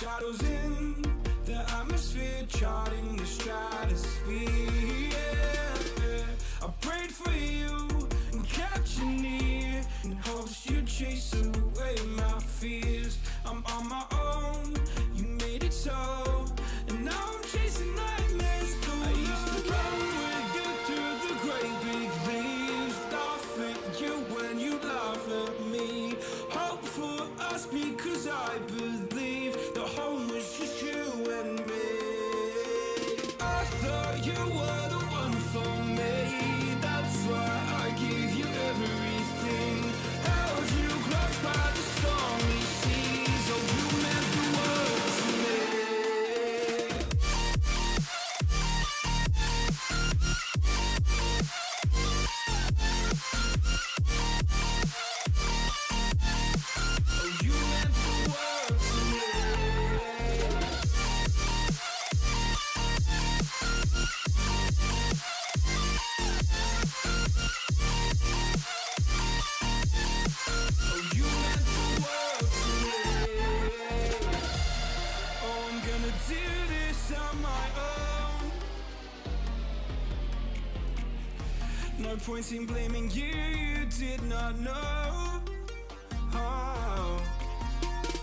Shadows in the atmosphere, charting the stratosphere. start pointing, blaming you, you did not know. Oh,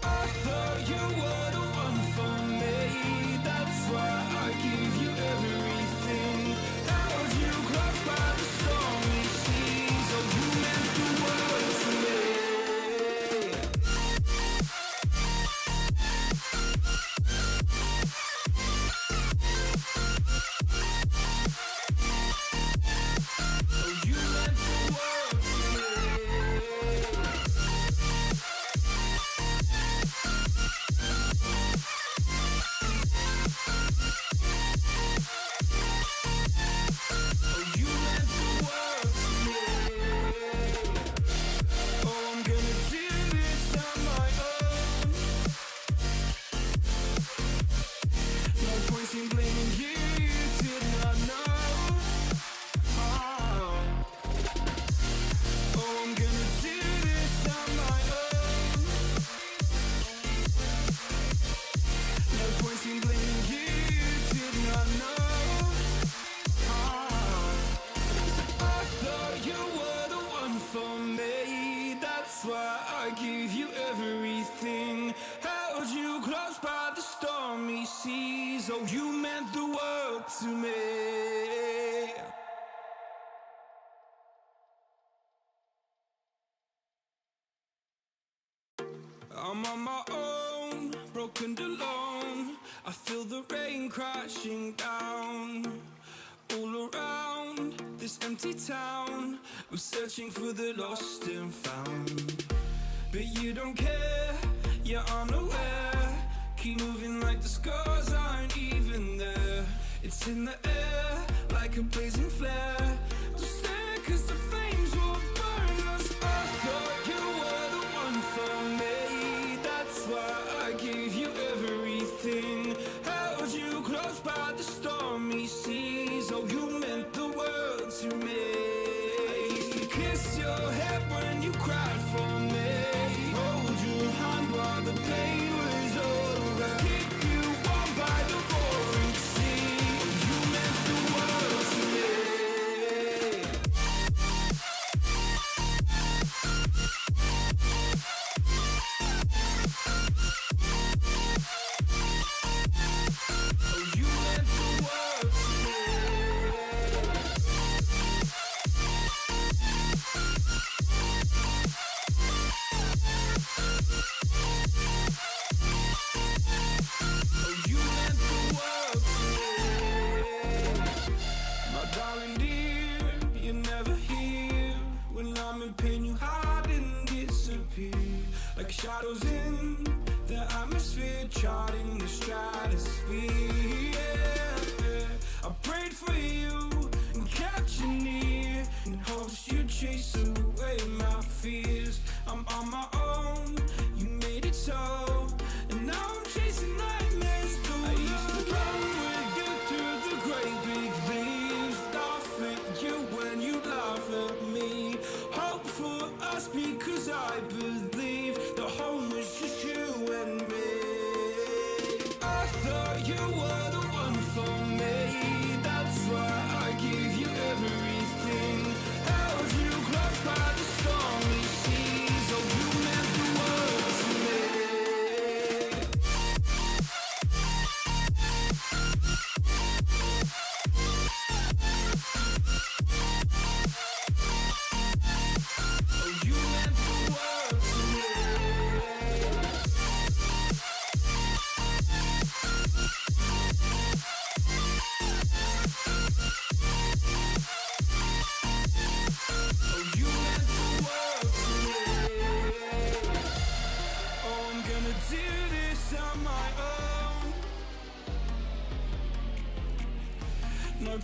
I thought you were. That's why I gave you everything. Held you close by the stormy seas. Oh, you meant the world to me. I'm on my own, broken alone. I feel the rain crashing down All around this empty town. I'm searching for the lost and found. But you don't care, you're unaware. Keep moving like the scars aren't even there. It's in the